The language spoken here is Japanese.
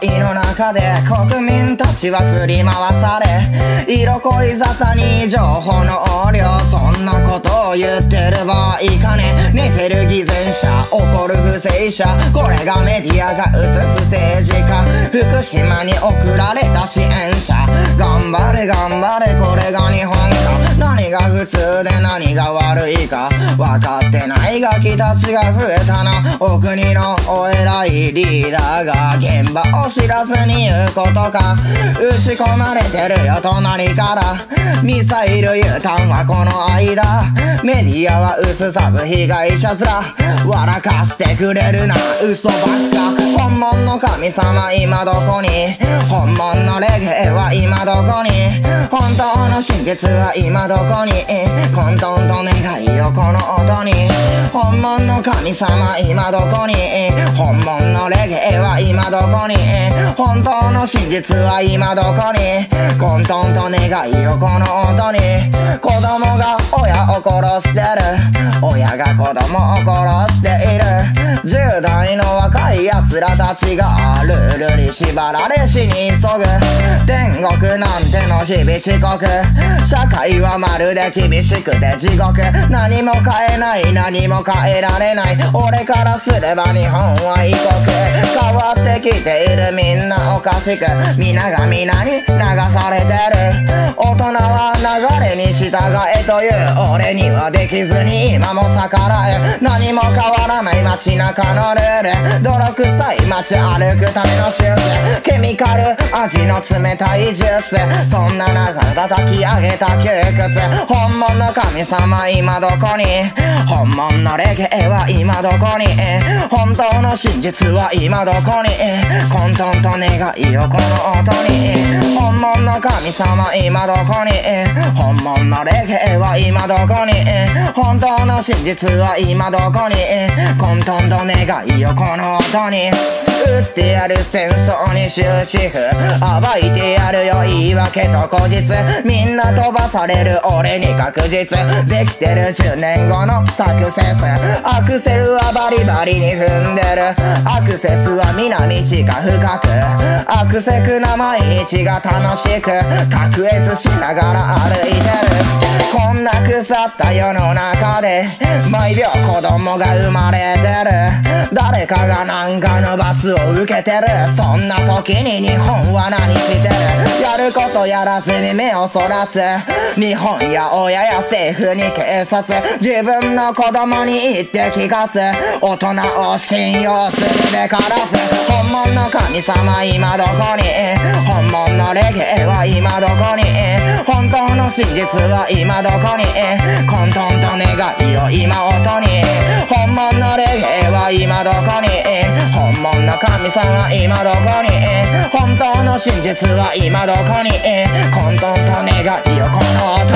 中で国民たちは振り回され色恋沙汰に情報の横領そんなことを言ってる場合かね寝てる偽善者怒る不正者これがメディアが映す政治家福島に送られた支援者頑張れ頑張れこれが日本か何が普通で何が悪いかってないガキたちが増えたなお国のお偉いリーダーが現場を知らずに言うことか。打ち込まれてるよ隣から。ミサイル U ターンはこの間。メディアは薄さず被害者面笑かしてくれるな。嘘ばっか。本物の神様今どこに？本物のレゲエは今どこに？本当の真実は今どこに？混沌と願いよこの音に。本物の神様今どこに本物のレゲエは今どこに本当の真実は今どこに混沌と願いよこの音に子供が親を殺してる。親が子供を殺している。10代の若い奴らたちがルールに縛られ死に急ぐ。天国なんての日々遅刻社会はまるで厳しくて地獄。何も変えない何も変えられない。俺からすれば日本は異国。変わってきているみんなおかしく。皆が皆に流されてる。大人は流れに従えという。俺にはできずに今も逆らえ。何も変わらない街中のルール。泥臭い街歩くためのシューズケミカル味の冷たいジュース。そんな中叩き上げた窮屈。本物の神様今どこに？本物のレゲエは今どこに？本当の真実は今どこに？混沌と願いよこの音に本物の神様今どこに本物のレゲエは今どこに本当の真実は今どこに混沌と願いよこの音に。打ってやる戦争に終止符。暴いてやるよ言い訳と口実みんな飛ばされる俺に確実。できてる10年後のサクセス。アクセルはバリバリに踏んでる。アクセスは南地か深くアクセクな毎日が楽しく卓越しながら歩いてる。こんな腐った世の中で毎秒子供が生まれてる。誰かが何かの罰を受けてる。そんな時に日本は何してる。やることやらずに目をそらす。日本や親や政府に警察。自分の子供に言って聞かす。大人を信用するべからず。物の神様今どこに？本物のレゲエは今どこに？本当の真実は今どこに？混沌と願いよ今音に。本物のレゲエは今どこに？本物の神様今どこに？本当の真実は今どこに？混沌と願いよこの音に。